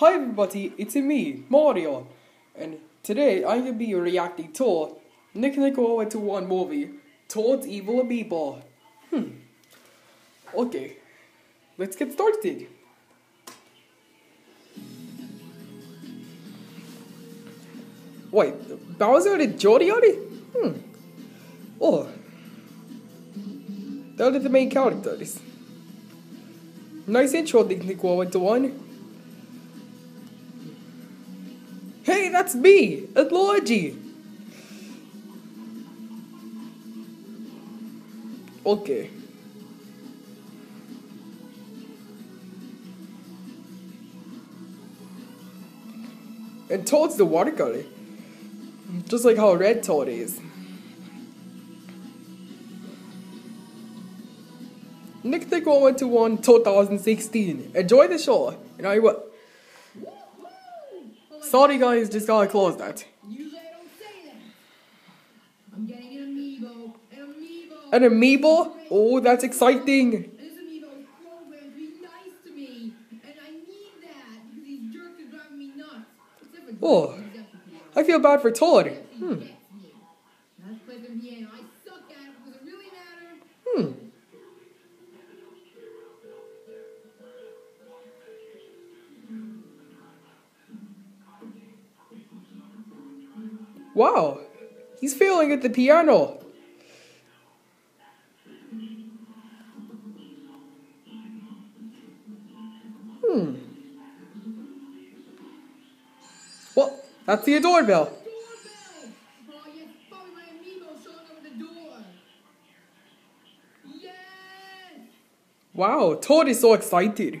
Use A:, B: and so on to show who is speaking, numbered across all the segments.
A: Hi everybody, it's me, Mario, and today I'm gonna be reacting to Nick Nicole to one movie, Towards Evil Amiibo. Hmm. Okay, let's get started. Wait, Bowser and Jody on it? Hmm. Oh. Those are the main characters. Nice intro, Nick Nicole to one. That's me! It's Luigi! Okay. And Toad's the watercolor. Just like how Red Toad is. Nick Nicole went to one 2016. Enjoy the show. And I will. Sorry guys, just gotta close that.
B: I don't say that. I'm getting an amiibo. An amiibo.
A: Oh, that's exciting.
B: And this amiibo is programmed to be
A: Wow, he's failing at the piano. Hmm. Well, that's the doorbell. Wow, Toad is so excited.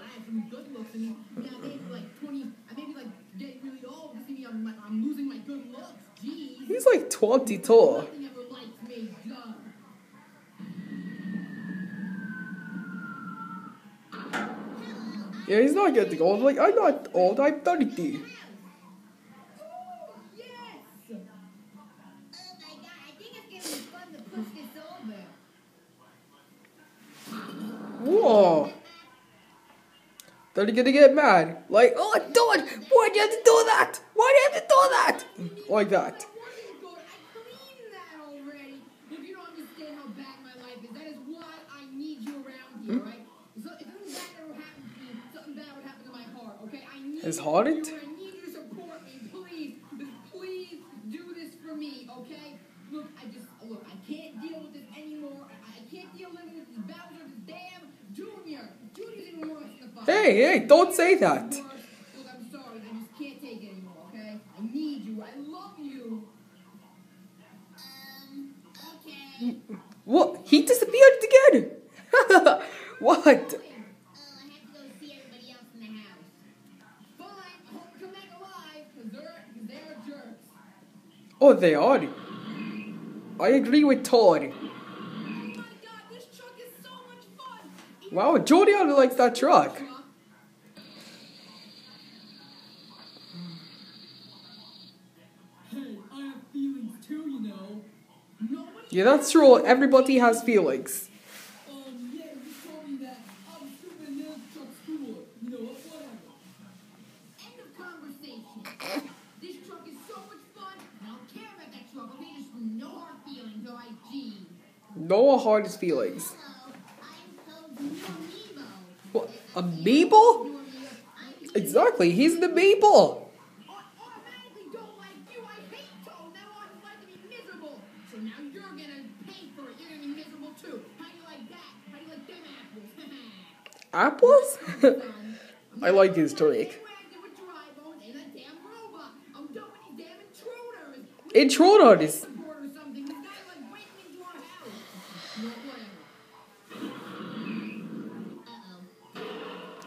A: 22.
B: Nothing ever likes me. Duh.
A: Yeah, he's not getting old. Like, I'm not old, I'm 30.
B: Oh, yes!
C: Oh my god. I think it's gonna be fun to push this over.
A: Whoa. They're gonna get mad. Like, oh, Toad, why do you have to do that? Why do you have to do that? Like that.
B: That wasn't good. I cleaned that already. Look, you don't understand how bad my life is. That is why I need you around here, hmm? right? So if something bad ever happened to me, something bad would happen to my heart, okay? I need
A: His
B: you
A: heart?
B: here. I need you to support me, please. Please do this for me, okay? Look, I just look. I can't deal with this anymore. I, I can't deal with this Bowser, this damn Junior. Junior's even worse than the.
A: Hey, hey, don't say that.
C: Oh,
A: they are. I agree with Toad.
B: Oh my god, this so much fun. Even
A: Wow, Jody likes that truck.
B: Hey, I have feelings too, you know. Nobody
A: Yeah, that's true. Everybody has feelings.
B: Um, yeah, you told me that. I'm super nail truck school. You know what? Whatever. End of conversation. this truck is so much fun. and I don't care about that truck. Okay, just no hard feelings. All right, G.
A: No hard feelings.
C: Hello. I'm Toad's new amiibo.
A: What? A Meeple?
C: New amiibo. I'm
A: Exactly, he's the Meeple.
B: I automatically don't like you. I hate Toad. Now I want to be miserable. So now you're gonna pay for it. You're gonna be miserable too. How do you feelings. that? How do you like them apples?
A: Apples? I like his trick. Intruders.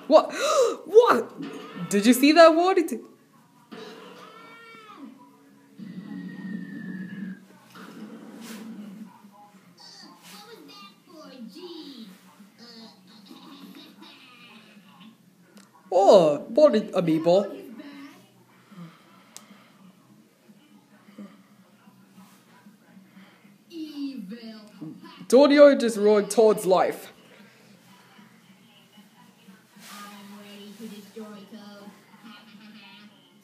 A: What? what? Did you see that? It-
C: What. Uh,
A: Oh, body amiibo. Dodio just ruined Toad's life.
C: I'm ready to destroy Toad.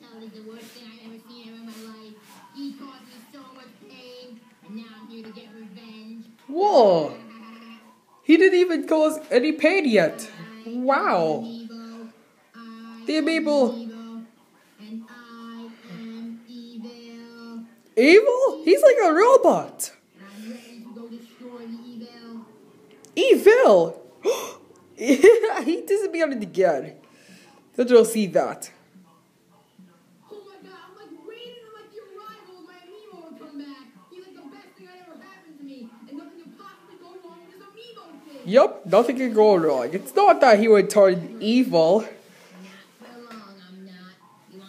C: Toad is the worst thing I've ever seen ever in my life. He caused me so much pain, and now I'm here to get revenge.
A: Whoa. He didn't even cause any pain yet. Wow. The amiibo.
C: evil, and I am evil.
A: Evil? He's like a robot.
C: I'm ready to go destroy the evil.
A: He disappeared again. Did you see that?
B: Oh my god, I'm like waiting on like the arrival of my amiibo to come back. He's like the that ever happened to me, and nothing can go wrong with this amiibo thing.
A: Yup, nothing can go wrong. It's not that he would turn evil.
C: Not for long, I'm not. You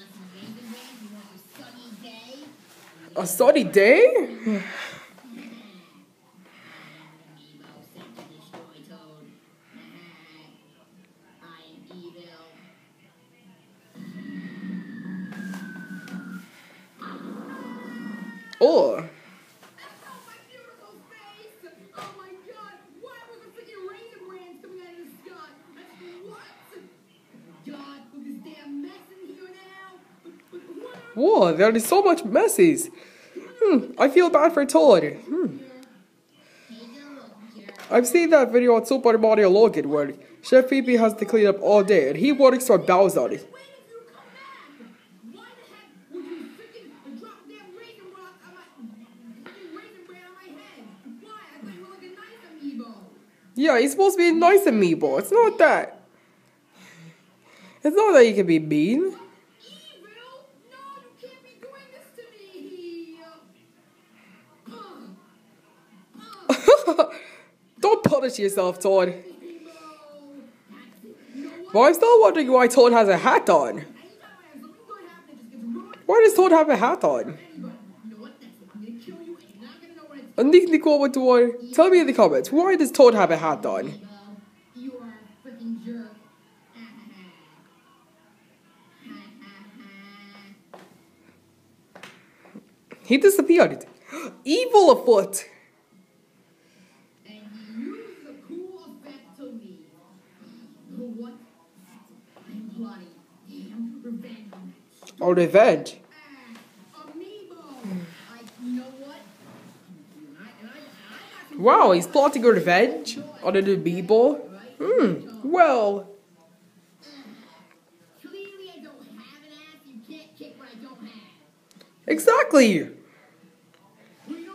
A: Whoa, there is so much messes. Hmm, I feel bad for Toad. Hmm. I've seen that video on Super Mario Logan where Chef Pee Pee has to clean up all day and he works for Bowser.
B: You you you.
A: Yeah, he's supposed to be a nice amiibo. It's not that. It's not that he can be mean. Don't punish yourself, Toad. But I'm still wondering why Toad has a hat on.
B: I.
A: Why does Toad have a hat on?
B: And gonna know what
A: comment one. Tell me in the comments, why does Toad have a hat on? He disappeared. Evil afoot.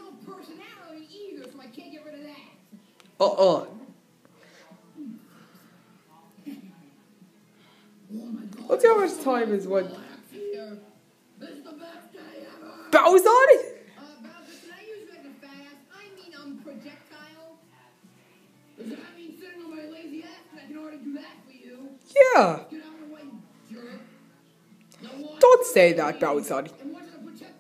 C: Have
B: personality either, so I can't get rid of that.
A: Uh-uh.
B: Oh.
A: Let's see how much time is what.
B: Sitting on my lazy ass? 'Cause I can already do that for you.
A: Yeah. Don't say that, Bowser.
B: And what does a project?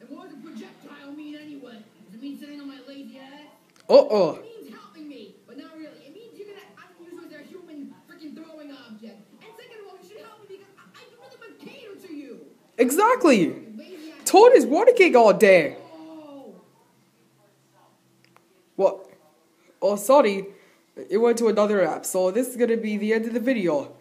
B: And what does a projectile mean anyway? Does it mean sitting on my lazy ass? It means helping me, but not really. It means you're gonna. I can use you as a human freaking throwing object. And second of all, you should help me because I, I can really but cater to you.
A: Exactly.
B: Lazy ass.
A: Toad is working all day. What? Oh, sorry. It went to another app, so this is gonna be the end of the video.